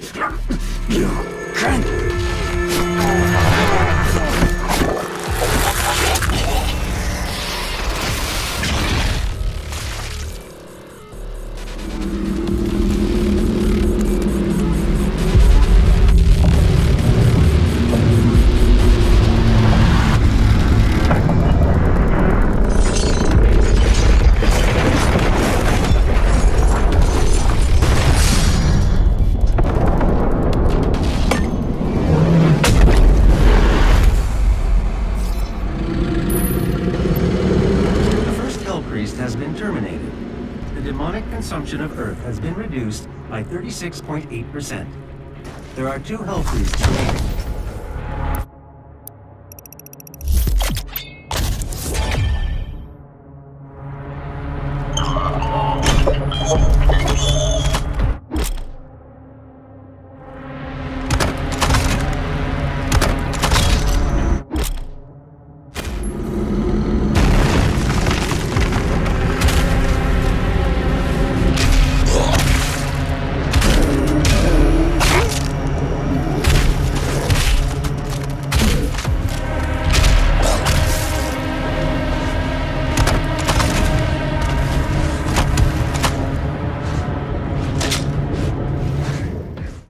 Spartan. Demonic consumption of Earth has been reduced by 36.8%. There are two hell priests remaining.